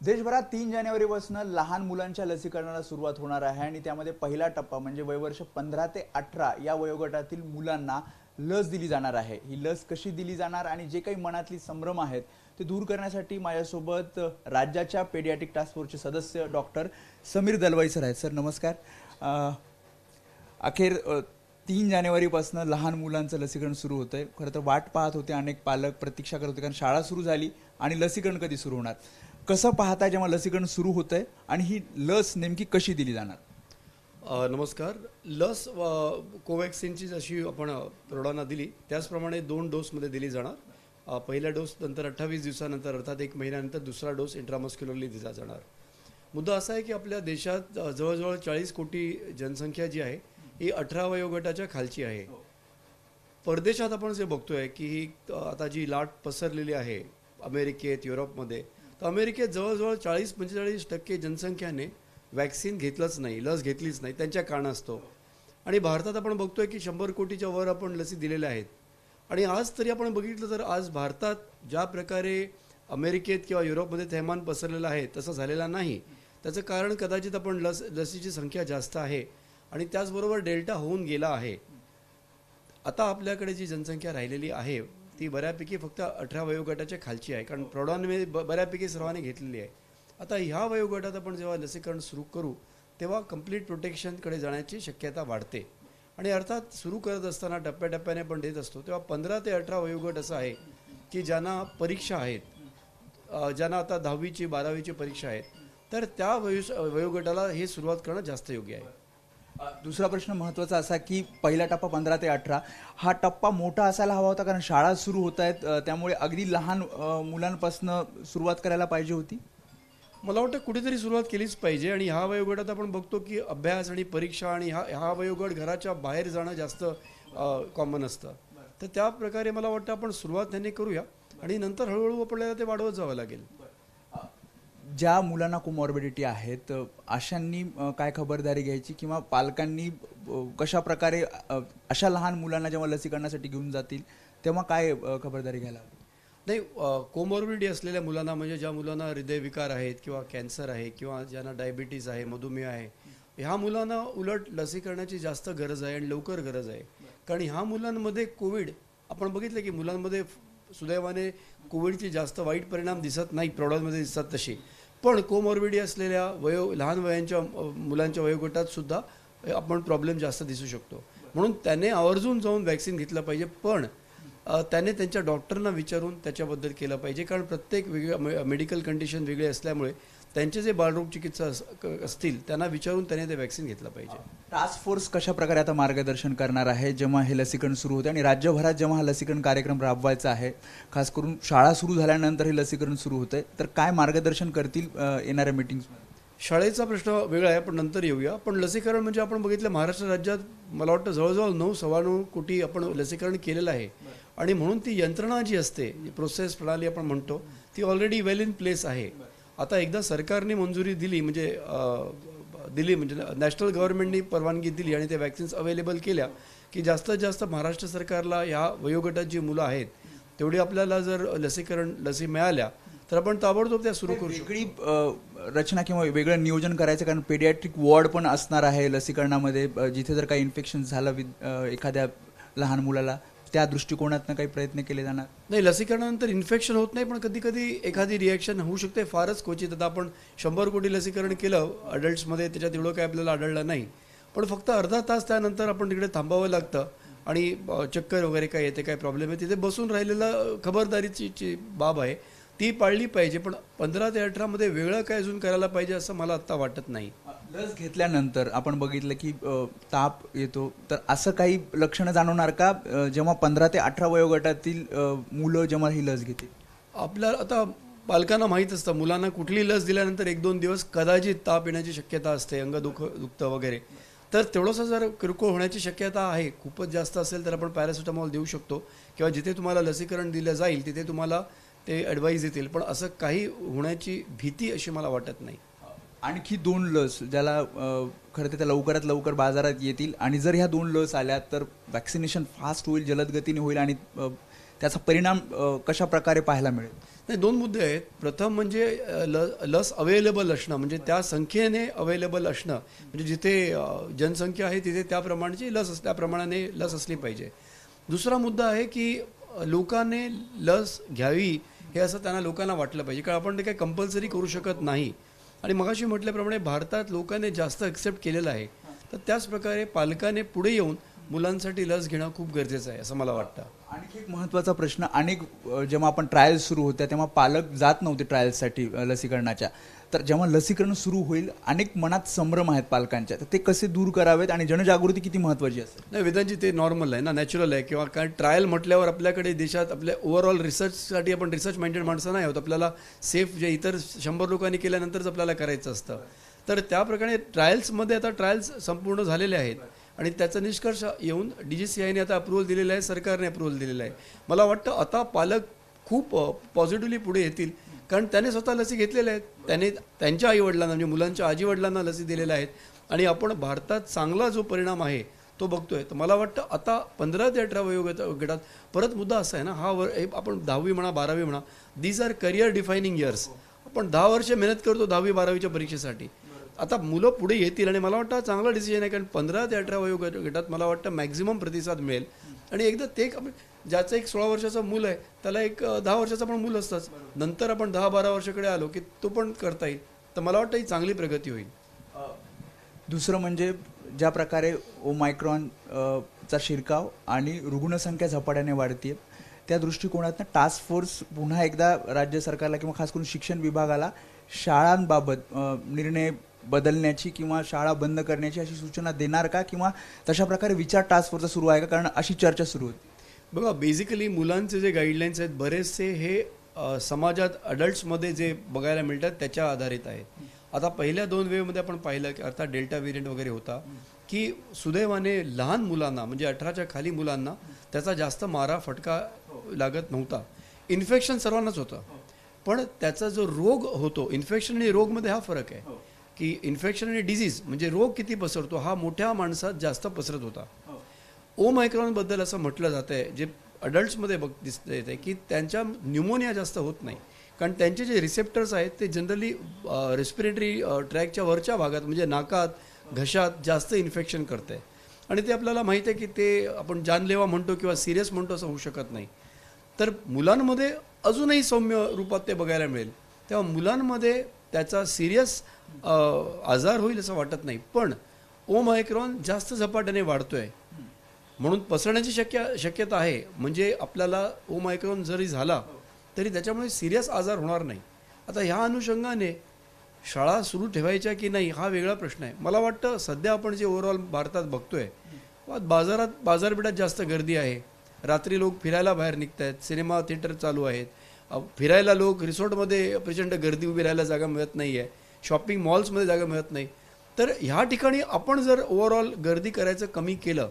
देशभरात तीन जानेवारीपासून लहान मुलांच्या लसीकरणाला सुरुवात होणार आहे आणि त्यामध्ये पहिला टप्पा म्हणजे वयवर्ष पंधरा ते अठरा या वयोगटातील मुलांना लस दिली जाणार आहे. ही लस कशी दिली जाणार आणि जे काही मनातली संभ्रम आहेत ते दूर करण्यासाठी माझ्यासोबत राज्याच्या पेडियाटिक टास्क फोर्सचे सदस्य डॉक्टर समीर दलवाई सर आहेत. सर नमस्कार. अखेर तीन जानेवारीपासून लहान मुलांचं लसीकरण सुरू होतंय. खरं तर वाट पाहत होते अनेक पालक प्रतीक्षा करत होते कारण शाळा सुरू झाली आणि लसीकरण कधी सुरू होणार? कसं पाहता जेव्हा लसीकरण सुरू होतंय आणि ही लस नेमकी कशी दिली जाणार? नमस्कार. लस कोवॅक्सिनची जशी आपण अ, प्रौढांना दिली त्याचप्रमाणे दोन डोसमध्ये दिली जाणार. पहिला डोस नंतर अठ्ठावीस दिवसानंतर अर्थात एक महिन्यानंतर दुसरा डोस इंट्रामस्क्युलरली दिला जाणार. मुद्दा असा आहे की आपल्या देशात जवळजवळ चाळीस कोटी जनसंख्या जी आहे ही अठरा वयोगटाच्या खालची आहे. परदेशात आपण जे बघतोय की ही आता जी लाट पसरलेली आहे अमेरिकेत युरोपमध्ये तर अमेरिकेत जवळजवळ चाळीस पंचेचाळीस टक्के जनसंख्याने वॅक्सिन घेतलंच नाही लस घेतलीच नाही. त्यांच्या कारणास्तव. आणि भारतात आपण बघतोय की शंभर कोटीच्या वर आपण लसी दिलेल्या आहेत. आणि आज तरी आपण बघितलं तर आज भारतात ज्या प्रकारे अमेरिकेत किंवा युरोपमध्ये थैमान पसरलेलं आहे तसं झालेला नाही. त्याचं कारण कदाचित आपण लस लसीची संख्या जास्त आहे आणि त्याचबरोबर डेल्टा होऊन गेला आहे. आता आपल्याकडे जी जनसंख्या राहिलेली आहे ती बऱ्यापैकी फक्त अठरा वयोगटाच्या खालची आहे. कारण प्रौढांमध्ये ब बऱ्यापैकी सर्वांनी घेतलेली आहे. आता ह्या वयोगटात आपण जेव्हा लसीकरण सुरू करू तेव्हा कंप्लीट प्रोटेक्शनकडे जाण्याची शक्यता वाढते. आणि अर्थात सुरू करत असताना टप्प्याटप्प्याने आपण देत असतो. तेव्हा पंधरा ते अठरा वयोगट असं आहे की ज्यांना परीक्षा आहेत ज्यांना आता दहावीची बारावीची परीक्षा आहेत तर त्या वयो वयोगटाला हे सुरुवात करणं जास्त योग्य आहे. दुसरा प्रश्न महत्त्वाचा असा की पहिला टप्पा पंधरा ते अठरा हा टप्पा मोठा असायला हवा होता कारण शाळा सुरू होत आहेत त्यामुळे अगदी लहान मुलांपासून सुरुवात करायला पाहिजे होती? मला वाटतं कुठेतरी सुरुवात केलीच पाहिजे आणि ह्या वयोगटात आपण बघतो की अभ्यास आणि परीक्षा आणि हा हा वयोगट घराच्या बाहेर जाणं जास्त कॉमन असतं. तर त्या प्रकारे मला वाटतं आपण सुरुवात त्यांनी करूया आणि नंतर हळूहळू आपल्याला ते वाढवत जावं लागेल. ज्या मुलांना कोमॉर्बिडिटी आहेत अशांनी काय खबरदारी घ्यायची किंवा पालकांनी कशा प्रकारे अशा लहान मुलांना जेव्हा लसीकरणासाठी घेऊन जातील तेव्हा काय खबरदारी घ्यायला हवी? नाही कोमॉर्बिडिटी असलेल्या मुलांना म्हणजे ज्या मुलांना हृदयविकार आहेत किंवा कॅन्सर आहे किंवा ज्यांना डायबिटीज आहे मधुमेह आहे ह्या मुलांना उलट लसीकरणाची जास्त गरज आहे आणि लवकर गरज आहे कारण ह्या मुलांमध्ये कोविड आपण बघितलं की मुलांमध्ये सुदैवाने कोविडचे जास्त वाईट परिणाम दिसत नाही प्रौढांमध्ये दिसतात तसे पण कोमॉर्बिडी असलेल्या वयो लहान वयांच्या मुलांच्या वयोगटात सुद्धा आपण प्रॉब्लेम जास्त दिसू शकतो. म्हणून त्याने आवर्जून जाऊन वॅक्सिन घेतलं पाहिजे. पण त्याने त्यांच्या डॉक्टरना विचारून त्याच्याबद्दल केलं पाहिजे. कारण प्रत्येक वेगळ्या मेडिकल कंडिशन वेगळी असल्यामुळे त्यांचे जे बालरोग चिकित्सा असतील त्यांना विचारून त्याने ते वॅक्सिन घेतलं पाहिजे. टास्क फोर्स कशा प्रकारे आता मार्गदर्शन करणार आहे? जेव्हा हे लसीकरण सुरू होते आणि राज्यभरात जेव्हा हा लसीकरण कार्यक्रम राबवायचा आहे खास करून शाळा सुरू झाल्यानंतर हे लसीकरण सुरू होते तर काय मार्गदर्शन करतील येणाऱ्या मीटिंग शाळेचा प्रश्न वेगळा आहे पण नंतर येऊया. पण लसीकरण म्हणजे आपण बघितलं महाराष्ट्र राज्यात मला वाटतं जवळजवळ नऊ सव्वा नऊ कोटी आपण लसीकरण केलेलं आहे. आणि म्हणून ती यंत्रणा जी असते प्रोसेस प्रणाली आपण म्हणतो ती ऑलरेडी वेल इन प्लेस आहे. आता एकदा सरकारने मंजुरी दिली म्हणजे दिली म्हणजे नॅशनल गव्हर्नमेंटनी परवानगी दिली आणि त्या वॅक्सिन्स अवेलेबल केल्या की जास्तीत जास्त महाराष्ट्र सरकारला ह्या वयोगटात जी मुलं आहेत तेवढी आपल्याला जर लसीकरण लसी मिळाल्या तर आपण ताबडतोब त्या सुरू करू वेगळी रचना किंवा वेगळं नियोजन करायचं कारण पेडियाट्रिक वॉर्ड पण असणार आहे लसीकरणामध्ये जिथे जर काही इन्फेक्शन झालं विद- अ, एखाद्या लहान मुलाला त्या दृष्टिकोनातनं काही प्रयत्न केले जाणार? नाही लसीकरणानंतर इन्फेक्शन होत नाही पण कधी कधी एखादी रिॲक्शन होऊ शकते फारच क्वचित. आता आपण शंभर कोटी लसीकरण केलं अडल्ट्समध्ये त्याच्यात एवढं काही आपल्याला आढळलं नाही. पण फक्त अर्धा तास त्यानंतर आपण तिकडे थांबावं लागतं आणि चक्कर वगैरे काय येते काय प्रॉब्लेम आहे तिथे बसून राहिलेलं खबरदारीची बाब आहे. ती पाळली पाहिजे पण पंधरा ते अठरामध्ये वेगळं काय अजून करायला पाहिजे असं मला आत्ता वाटत नाही. लस घेतल्यानंतर आपण बघितलं की ताप येतो. तर असं काही लक्षणं जाणवणार का जेव्हा पंधरा ते अठरा वयोगटातील मुलं जेव्हा ही लस घेतील? आपल्या आता पालकांना माहीत असतं मुलांना कुठली लस दिल्यानंतर एक दोन दिवस कदाचित ताप येण्याची शक्यता असते अंग दुख दुखतं वगैरे. तर तेवढंसं जर किरकोळ होण्याची शक्यता आहे खूपच जास्त असेल तर आपण पॅरासिटामॉल देऊ शकतो. किंवा जिथे तुम्हाला लसीकरण दिलं जाईल तिथे तुम्हाला ते ॲडवाईस देतील पण असं काही होण्याची भीती अशी मला वाटत नाही. आणखी दोन लस ज्याला खरं तर त्या लवकरात लवकर बाजारात येतील आणि जर ह्या दोन लस आल्या तर वॅक्सिनेशन फास्ट होईल जलद गतीने होईल आणि त्याचा परिणाम कशा प्रकारे पाहायला मिळेल? नाही दोन मुद्दे आहेत. प्रथम म्हणजे ल लस अवेलेबल असणं म्हणजे त्या संख्येने अवेलेबल असणं. म्हणजे जिथे जनसंख्या आहे तिथे त्याप्रमाणेची लस त्या प्रमाणाने लस असली पाहिजे. दुसरा मुद्दा आहे की लोकांनी लस घ्यावी हे असं त्यांना लोकांना वाटलं पाहिजे. कारण आपण ते काही कंपल्सरी करू शकत नाही. आणि मगाशी म्हटल्याप्रमाणे भारतात लोकांनी जास्त ॲक्सेप्ट केलेलं आहे. तर त्याच प्रकारे पालकाने पुढे येऊन मुलांसाठी लस घेणं खूप गरजेचं आहे असं मला वाटतं. आणखी एक महत्त्वाचा प्रश्न अनेक जेव्हा आपण ट्रायल्स सुरू होत्या तेव्हा पालक जात नव्हते ट्रायल्ससाठी लसीकरणाच्या. तर जेव्हा लसीकरण सुरू होईल अनेक मनात संभ्रम आहेत पालकांच्या. तर ते कसे दूर करावेत आणि जनजागृती किती महत्वाची असेल? नाही वेदांची ते नॉर्मल आहे ना नॅचरल आहे. किंवा काय ट्रायल म्हटल्यावर आपल्याकडे देशात आपल्या ओव्हरऑल रिसर्चसाठी आपण रिसर्च माइंडेड माणसं नाही आहोत. आपल्याला सेफ जे इतर शंभर लोकांनी केल्यानंतरच आपल्याला करायचं असतं. तर त्या प्रकारे ट्रायल्समध्ये आता ट्रायल्स संपूर्ण झालेले आहेत. आणि त्याचा निष्कर्ष येऊन डी जी सी आयने आता अप्रुव्हल दिलेलं आहे सरकारने अप्रुव्हल दिलेलं आहे. मला वाटतं आता पालक खूप पॉझिटिव्हली पुढे येतील. कारण त्याने स्वतः लसी घेतलेल्या आहेत. त्याने त्यांच्या आईवडिलांना म्हणजे मुलांच्या आजीवडिलांना लसी दिलेल्या आहेत. आणि आपण भारतात चांगला जो परिणाम आहे तो बघतोय. तर मला वाटतं आता पंधरा ते अठरा वयोगट गटात परत मुद्दा असा आहे ना हा वर आपण दहावी म्हणा बारावी म्हणा these are career defining years आपण दहा वर्ष मेहनत करतो दहावी बारावीच्या परीक्षेसाठी. आता मुलं पुढे येतील आणि मला वाटतं चांगला डिसिजन आहे कारण पंधरा ते अठरा वयोगट गटात मला वाटतं मॅक्झिमम प्रतिसाद मिळेल. आणि एकदा ते ज्याचं एक सोळा वर्षाचं मूल आहे त्याला एक दहा वर्षाचं पण मूल असतंच. नंतर आपण दहा बारा वर्षाकडे आलो की तो पण करता येईल. तर मला वाटतं ही चांगली प्रगती होईल. दुसरं म्हणजे ज्या प्रकारे ओमायक्रॉन अ, चा शिरकाव आणि रुग्णसंख्या झपाट्याने वाढते त्या दृष्टिकोनातनं टास्क फोर्स पुन्हा एकदा राज्य सरकारला किंवा खास करून शिक्षण विभागाला शाळांबाबत निर्णय बदलण्याची किंवा शाळा बंद करण्याची अशी सूचना देणार का? किंवा तशा प्रकारे विचार टास्क फोर्सचा सुरू आहे का? कारण अशी चर्चा सुरू होती. बघा बेसिकली मुलांचे जे गाईडलाईन्स आहेत बरेचसे हे समाजात अडल्ट्समध्ये जे बघायला मिळतात त्याच्या आधारित आहेत आता पहिल्या दोन वेवमध्ये आपण पाहिलं की अर्थात डेल्टा व्हेरियंट वगैरे होता की सुदैवाने लहान मुलांना म्हणजे अठराच्या खाली मुलांना त्याचा जास्त मारा फटका लागत नव्हता. इन्फेक्शन सर्वांनाच होतं. पण त्याचा जो रोग होतो इन्फेक्शन आणि रोगमध्ये हा फरक आहे की इन्फेक्शन आणि डिझीज म्हणजे रोग किती पसरतो हा मोठ्या माणसात जास्त पसरत होता. ओमायक्रॉनबद्दल असं म्हटलं जातं आहे जे अडल्ट्समध्ये बघ दिसत येते की त्यांच्या न्यूमोनिया जास्त होत नाही. कारण त्यांचे जे रिसेप्टर्स आहेत ते जनरली रेस्पिरेटरी ट्रॅकच्या वरच्या भागात म्हणजे नाकात घशात जास्त इन्फेक्शन करते आणि ते आपल्याला माहीत आहे की ते आपण जानलेवा म्हणतो किंवा सिरियस म्हणतो असं होऊ शकत नाही. तर मुलांमध्ये अजूनही सौम्य रूपात ते बघायला मिळेल. तेव्हा मुलांमध्ये त्याचा सिरियस आजार होईल असं वाटत नाही. पण ओमायक्रॉन जास्त झपाट्याने वाढतो आहे म्हणून पसरण्याची शक्य शक्यता आहे. म्हणजे आपल्याला ओमायक्रॉन जरी झाला तरी त्याच्यामुळे सिरियस आजार होणार नाही. आता ह्या अनुषंगाने शाळा सुरू ठेवायच्या की नाही हा वेगळा प्रश्न आहे. मला वाटतं सध्या आपण जे ओव्हरऑल भारतात बघतोय बाजारात बाजारपेठात जास्त गर्दी आहे. रात्री लोक फिरायला बाहेर निघत आहेत सिनेमा थिएटर चालू आहेत. फिरायला लोक रिसॉर्टमध्ये प्रचंड गर्दी उभी राहायला जागा मिळत नाही आहे शॉपिंग मॉल्समध्ये जागा मिळत नाही. तर ह्या ठिकाणी आपण जर ओव्हरऑल गर्दी करायचं कमी केलं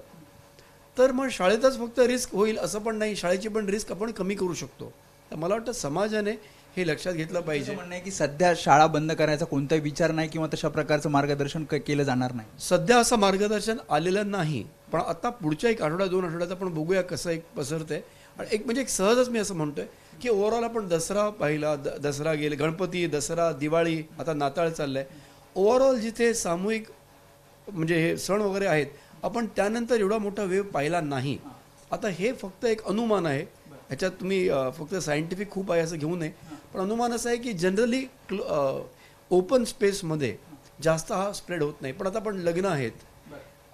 तर मग शाळेतच फक्त रिस्क होईल असं पण नाही. शाळेची पण रिस्क आपण कमी करू शकतो. तर मला वाटतं समाजाने हे लक्षात घेतलं पाहिजे. म्हणणं की सध्या शाळा बंद करायचा कोणताही विचार नाही किंवा तशा प्रकारचं मार्गदर्शन क- केलं जाणार नाही? सध्या असं मार्गदर्शन आलेलं नाही. पण आता पुढच्या एक आठवडा दोन आठवड्यात आपण बघूया कसं एक पसरतंय. आणि एक म्हणजे एक सहजच मी असं म्हणतोय की ओव्हरऑल आपण दसरा पाहिला द- दसरा गेले गणपती दसरा दिवाळी आता नाताळ चाललंय. ओव्हरऑल जिथे सामूहिक म्हणजे हे सण वगैरे आहेत आपण त्यानंतर एवढा मोठा वेव पाहिला नाही. आता हे फक्त एक अनुमान आहे. ह्याच्यात तुम्ही फक्त सायंटिफिक खूप आहे असं घेऊ नये. पण अनुमान असं आहे की जनरली ओपन स्पेसमध्ये जास्त हा स्प्रेड होत नाही. पण आता आपण लग्न आहेत.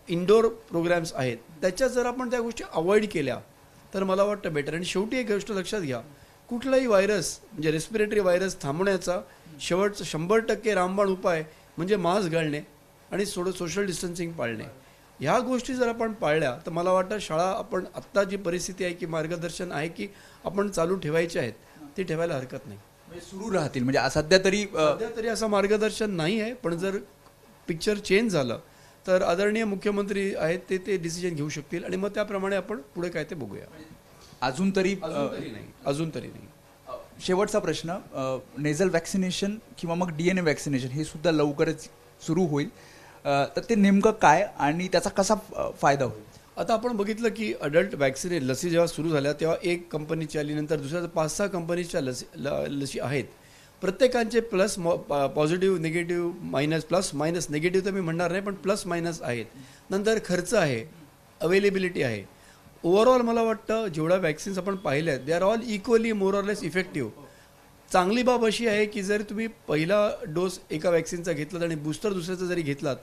इंडोर प्रोग्राम्स आहेत. त्याच्यात जर आपण त्या गोष्टी अवॉइड केल्या तर मला वाटतं बेटर. आणि शेवटी एक गोष्ट लक्षात घ्या. कुठलाही व्हायरस म्हणजे रेस्पिरेटरी व्हायरस थांबवण्याचा शेवटचा शंभर टक्के रामबाण उपाय म्हणजे मास्क घालणे आणि थोडं सोशल डिस्टन्सिंग पाळणे. ह्या गोष्टी जर आपण पाळल्या तर मला वाटतं शाळा आपण आत्ता जी परिस्थिती आहे की मार्गदर्शन आहे की आपण चालू ठेवायचे आहेत ती ठेवायला हरकत नाही. म्हणजे सुरू राहतील. म्हणजे सध्या तरी सध्या तरी असं मार्गदर्शन नाही आहे पण जर पिक्चर चेंज झालं तर आदरणीय मुख्यमंत्री आहेत ते ते डिसिजन घेऊ शकतील आणि मग त्याप्रमाणे आपण पुढे काय ते बघूया. अजून तरी अ, अजून तरी नाही. अजून तरी नाही. शेवटचा प्रश्न नेझल वॅक्सिनेशन किंवा मग डीएनए वॅक्सिनेशन हे सुद्धा लवकरच सुरू होईल. तर ते नेमकं काय आणि त्याचा कसा फायदा होईल? आता आपण बघितलं की अडल्ट वॅक्सिने लसी जेव्हा सुरू झाल्या तेव्हा एक कंपनीची आली नंतर दुसऱ्या पाच सहा कंपनीच्या लसी ल- लसी आहेत. प्रत्येकांचे plus positive negative minus plus minus negative तर मी म्हणणार नाही पण प्लस मायनस आहेत. नंतर खर्च आहे अवेलेबिलिटी आहे. ओव्हरऑल मला वाटतं जेवढ्या वॅक्सिन्स आपण पाहिल्या आहेत they are all equally more or less effective चांगली बाब अशी आहे की जर तुम्ही पहिला डोस एका वॅक्सिनचा घेतलात आणि बूस्टर दुसऱ्याचा जरी घेतलात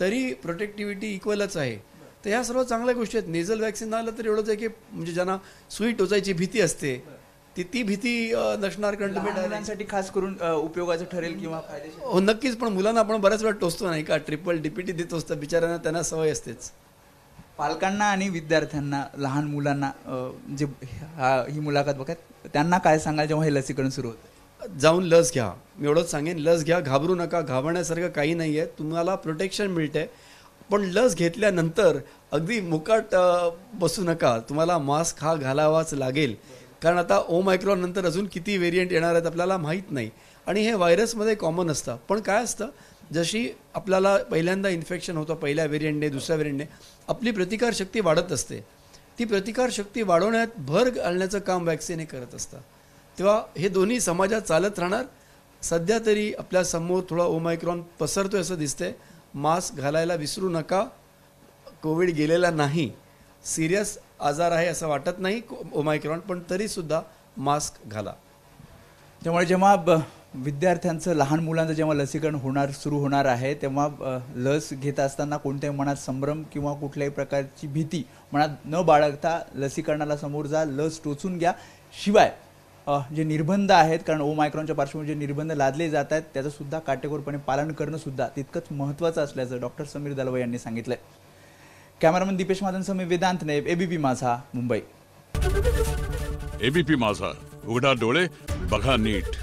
तरी प्रोटेक्टिव्हिटी इक्वलच आहे. तर ह्या सर्व चांगल्या गोष्टी आहेत. नेझल वॅक्सिन आलं तर एवढंच आहे की म्हणजे ज्यांना सुई टोचायची भीती असते ती ती भीती नसणार कारण तुम्ही खास करून उपयोगाचं ठरेल किंवा हो नक्कीच. पण मुलांना आपण बऱ्याच वेळा टोचतो नाही का? ट्रिपल डीपीटी देत असतं बिचाऱ्यांना त्यांना सवय असतेच. पालकांना आणि विद्यार्थ्यांना लहान मुलांना जे हा- ही मुलाखत बघत त्यांना काय सांगाल जेव्हा हे लसीकरण सुरू होतं? जाऊन लस घ्या. मी एवढंच सांगेन लस घ्या घाबरू नका घाबरण्यासारखं काही नाही आहे तुम्हाला प्रोटेक्शन मिळते. पण लस घेतल्यानंतर अगदी मुकाट बसू नका. तुम्हाला मास्क हा घालावाच लागेल. कारण आता ओमायक्रॉन नंतर अजून किती व्हेरियंट येणार आहेत आपल्याला माहीत नाही. आणि हे व्हायरसमध्ये कॉमन असतं. पण काय असतं? जशी आपल्याला पहिल्यांदा इन्फेक्शन होतं पहिल्या व्हेरियंटने दुसऱ्या व्हेरियंटने आपली प्रतिकारशक्ती वाढत असते. ती प्रतिकारशक्ती वाढवण्यात भर घालण्याचं काम वॅक्सिन हे करत असतं. तेव्हा हे दोन्ही समाजात चालत राहणार. सध्या तरी आपल्यासमोर थोडा ओमायक्रॉन पसरतोय असं दिसतंय. मास्क घालायला विसरू नका. कोविड गेलेला नाही. सिरियस आजार आहे असं वाटत नाही ओमायक्रॉन पण तरीसुद्धा मास्क घाला. त्यामुळे जेव्हा ब- विद्यार्थ्यांचं लहान मुलांचं जेव्हा लसीकरण होणार सुरू होणार आहे तेव्हा लस घेत असताना कोणत्याही मनात संभ्रम किंवा कुठल्याही प्रकारची भीती मनात न बाळगता लसीकरणाला समोर जा लस टोचून घ्या. शिवाय जे निर्बंध आहेत कारण ओमायक्रॉनच्या पार्श्वभूमीवर जे निर्बंध लादले जात आहेत त्याचं सुद्धा काटेकोरपणे पालन करणं सुद्धा तितकंच महत्त्वाचं असल्याचं डॉक्टर समीर दलवय यांनी सांगितलंय. कॅमेरामन दीपेश मादनसह समी वेदांत नेब एबीपी माझा मुंबई. एबीपी माझा उघडा डोळे बघा नीट.